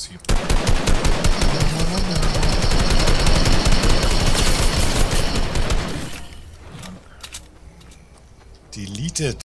ist hier. Deleted.